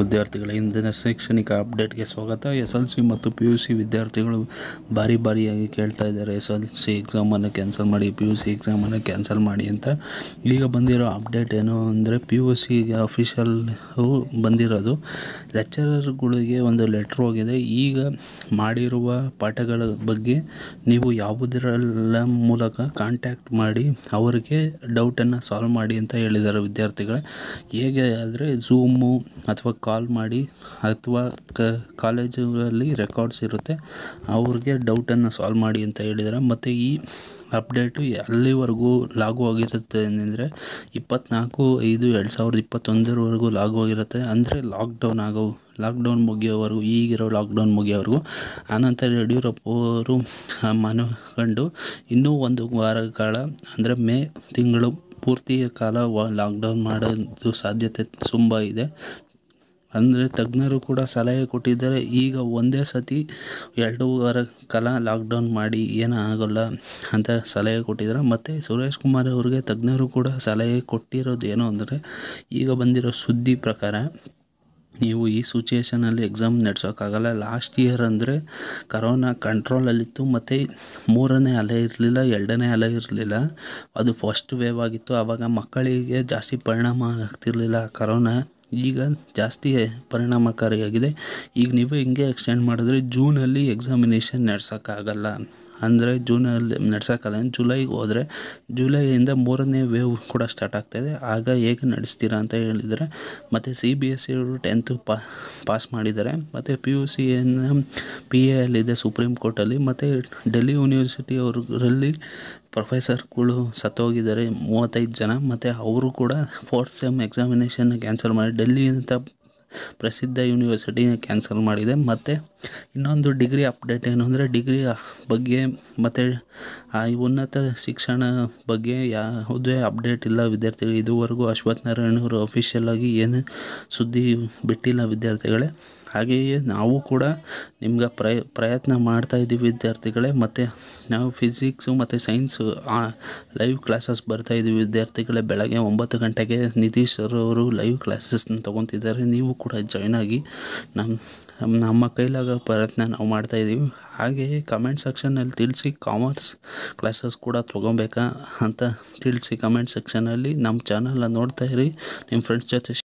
ವಿದ್ಯಾರ್ಥಿಗಳೇ ಇಂದಿನ ಶೈಕ್ಷಣಿಕ ಅಪ್ಡೇಟ್ಗೆ ಸ್ವಾಗತ. ಎಸ್ ಎಲ್ ಸಿ ಮತ್ತು ಪಿ ಯು ಸಿ ವಿದ್ಯಾರ್ಥಿಗಳು ಬಾರಿ ಭಾರಿಯಾಗಿ ಕೇಳ್ತಾ ಇದ್ದಾರೆ. ಎಸ್ ಎಲ್ ಸಿ ಎಕ್ಸಾಮನ್ನು ಕ್ಯಾನ್ಸಲ್ ಮಾಡಿ, ಪಿ ಯು ಸಿ ಎಕ್ಸಾಮನ್ನು ಕ್ಯಾನ್ಸಲ್ ಮಾಡಿ ಅಂತ. ಈಗ ಬಂದಿರೋ ಅಪ್ಡೇಟ್ ಏನು ಅಂದರೆ ಪಿ ಯು ಸಿಗೆ ಅಫಿಷಿಯಲ್ ಬಂದಿರೋದು ಲೆಕ್ಚರರ್ಗಳಿಗೆ ಒಂದು ಲೆಟ್ರ್ ಹೋಗಿದೆ. ಈಗ ಮಾಡಿರುವ ಪಾಠಗಳ ಬಗ್ಗೆ ನೀವು ಯಾವುದರಲ್ಲ ಮೂಲಕ ಕಾಂಟ್ಯಾಕ್ಟ್ ಮಾಡಿ ಅವರಿಗೆ ಡೌಟನ್ನು ಸಾಲ್ವ್ ಮಾಡಿ ಅಂತ ಹೇಳಿದ್ದಾರೆ ವಿದ್ಯಾರ್ಥಿಗಳೇ. ಹೇಗೆ ಆದರೆ ಝೂಮು ಅಥವಾ ಕಾಲ್ ಮಾಡಿ ಅಥವಾ ಕ ಕಾಲೇಜಲ್ಲಿ ರೆಕಾರ್ಡ್ಸ್ ಇರುತ್ತೆ, ಅವ್ರಿಗೆ ಡೌಟನ್ನು ಸಾಲ್ವ್ ಮಾಡಿ ಅಂತ ಹೇಳಿದ್ದಾರೆ ಮತ್ತು ಈ ಅಪ್ಡೇಟು ಅಲ್ಲಿವರೆಗೂ ಲಾಗು ಆಗಿರುತ್ತೆ ಅಂದರೆ ಇಪ್ಪತ್ತ್ನಾಲ್ಕು ಐದು ಎರಡು ಸಾವಿರದ ಇಪ್ಪತ್ತೊಂದರವರೆಗೂ ಲಾಗು ಆಗಿರುತ್ತೆ. ಅಂದರೆ ಲಾಕ್ಡೌನ್ ಆಗೋ ಲಾಕ್ಡೌನ್ ಮುಗಿಯೋವರೆಗೂ, ಈಗಿರೋ ಲಾಕ್ಡೌನ್ ಮುಗಿಯೋವರೆಗೂ ಆನಂತರ ಯಡಿಯೂರಪ್ಪ ಅವರು ಮನಗಂಡು ಇನ್ನೂ ಒಂದು ವಾರ ಕಾಲ, ಅಂದರೆ ಮೇ ತಿಂಗಳು ಪೂರ್ತಿಯ ಕಾಲ ವ ಲಾಕ್ಡೌನ್ ಮಾಡೋದು ಸಾಧ್ಯತೆ ತುಂಬ ಇದೆ. ಅಂದರೆ ತಜ್ಞರು ಕೂಡ ಸಲಹೆ ಕೊಟ್ಟಿದ್ದಾರೆ. ಈಗ ಒಂದೇ ಸತಿ ಎರಡು ವಾರ ಕಾಲ ಲಾಕ್ಡೌನ್ ಮಾಡಿ ಏನೂ ಆಗೋಲ್ಲ ಅಂತ ಸಲಹೆ ಕೊಟ್ಟಿದ್ದಾರೆ. ಮತ್ತು ಸುರೇಶ್ ಕುಮಾರ್ ಅವ್ರಿಗೆ ತಜ್ಞರು ಕೂಡ ಸಲಹೆ ಕೊಟ್ಟಿರೋದು ಏನು ಅಂದರೆ, ಈಗ ಬಂದಿರೋ ಸುದ್ದಿ ಪ್ರಕಾರ ನೀವು ಈ ಸಿಚುಯೇಷನಲ್ಲಿ ಎಕ್ಸಾಮ್ ನಡೆಸೋಕ್ಕಾಗಲ್ಲ. ಲಾಸ್ಟ್ ಇಯರ್ ಅಂದರೆ ಕರೋನಾ ಕಂಟ್ರೋಲಲ್ಲಿತ್ತು ಮತ್ತು ಮೂರನೇ ಅಲೆ ಇರಲಿಲ್ಲ, ಎರಡನೇ ಅಲೆ ಇರಲಿಲ್ಲ. ಅದು ಫಸ್ಟ್ ವೇವ್ ಆಗಿತ್ತು. ಆವಾಗ ಮಕ್ಕಳಿಗೆ ಜಾಸ್ತಿ ಪರಿಣಾಮ ಆಗ್ತಿರಲಿಲ್ಲ ಕರೋನಾ ಈಗ ಜಾಸ್ತಿ ಪರಿಣಾಮಕಾರಿಯಾಗಿದೆ. ಈಗ ನೀವು ಹಿಂಗೆ ಎಕ್ಸ್ಟೆಂಡ್ ಮಾಡಿದ್ರೆ ಜೂನಲ್ಲಿ ಎಕ್ಸಾಮಿನೇಷನ್ ನಡ್ಸೋಕ್ಕಾಗಲ್ಲ. ಅಂದರೆ ಜೂನಲ್ಲಿ ನಡ್ಸೋಕ್ಕಲ್ಲ ಜುಲೈಗೆ ಹೋದರೆ ಜುಲೈಯಿಂದ ಮೂರನೇ ವೇವ್ ಕೂಡ ಸ್ಟಾರ್ಟ್ ಆಗ್ತಾಯಿದೆ ಆಗ ಹೇಗೆ ನಡೆಸ್ತೀರಾ ಅಂತ ಹೇಳಿದರೆ, ಮತ್ತು ಸಿ ಬಿ ಎಸ್ ಇವರು ಅವರು ಟೆಂತು ಪಾಸ್ ಮಾಡಿದ್ದಾರೆ. ಮತ್ತು ಪಿ ಯು ಸಿಯನ್ನು ಪಿ ಎ ಅಲ್ಲಿದೆ ಸುಪ್ರೀಂ ಕೋರ್ಟಲ್ಲಿ ಮತ್ತು ಡೆಲ್ಲಿ ಯೂನಿವರ್ಸಿಟಿ ಅವರಲ್ಲಿ ಪ್ರೊಫೆಸರ್ಗಳು ಸತ್ತೋಗಿದ್ದಾರೆ, ಮೂವತ್ತೈದು ಜನ. ಮತ್ತು ಅವರು ಕೂಡ ಫೋರ್ತ್ ಸೆಮ್ ಎಕ್ಸಾಮಿನೇಷನ್ನ ಕ್ಯಾನ್ಸಲ್ ಮಾಡಿ ಡೆಲ್ಲಿ ಅಂತ ಪ್ರಸಿದ್ಧ ಯೂನಿವರ್ಸಿಟಿನ ಕ್ಯಾನ್ಸಲ್ ಮಾಡಿದೆ. ಮತ್ತು ಇನ್ನೊಂದು ಡಿಗ್ರಿ ಅಪ್ಡೇಟ್ ಏನು ಅಂದರೆ ಡಿಗ್ರಿ ಬಗ್ಗೆ ಮತ್ತು ಉನ್ನತ ಶಿಕ್ಷಣ ಬಗ್ಗೆ ಯಾವುದೇ ಅಪ್ಡೇಟ್ ಇಲ್ಲ ವಿದ್ಯಾರ್ಥಿಗಳು. ಇದುವರೆಗೂ ಅಶ್ವಥ್ ನಾರಾಯಣ ಅವರು ಅಫಿಷಿಯಲಾಗಿ ಏನು ಸುದ್ದಿ ಬಿಟ್ಟಿಲ್ಲ ವಿದ್ಯಾರ್ಥಿಗಳೇ. ಹಾಗೆಯೇ ನಾವು ಕೂಡ ನಿಮ್ಗೆ ಪ್ರಯ, ಪ್ರಯತ್ನ ಮಾಡ್ತಾಯಿದ್ದೀವಿ ವಿದ್ಯಾರ್ಥಿಗಳೇ, ಮತ್ತು ನಾವು ಫಿಸಿಕ್ಸು ಮತ್ತು ಸೈನ್ಸು ಲೈವ್ ಕ್ಲಾಸಸ್ ಬರ್ತಾಯಿದ್ದೀವಿ ವಿದ್ಯಾರ್ಥಿಗಳೇ. ಬೆಳಗ್ಗೆ ಒಂಬತ್ತು ಗಂಟೆಗೆ ನಿತೀಶ್ ಸರ್ ಅವರು ಲೈವ್ ಕ್ಲಾಸಸ್ನ ತೊಗೊತಿದ್ದಾರೆ. ನೀವು ಕೂಡ ಜಾಯ್ನ್ ಆಗಿ ನಮ್ಮ ನಮ್ಮ ಕೈಲಾಗ ಪ್ರಯತ್ನ ನಾವು ಮಾಡ್ತಾಯಿದ್ದೀವಿ ಹಾಗೆಯೇ ಕಮೆಂಟ್ ಸೆಕ್ಷನಲ್ಲಿ ತಿಳಿಸಿ ಕಾಮರ್ಸ್ ಕ್ಲಾಸಸ್ ಕೂಡ ತೊಗೊಬೇಕಾ ಅಂತ ತಿಳಿಸಿ ಕಮೆಂಟ್ ಸೆಕ್ಷನಲ್ಲಿ ನಮ್ಮ ಚಾನಲ್ನ ಇರಿ. ನಿಮ್ಮ ಫ್ರೆಂಡ್ಸ್ ಜೊತೆ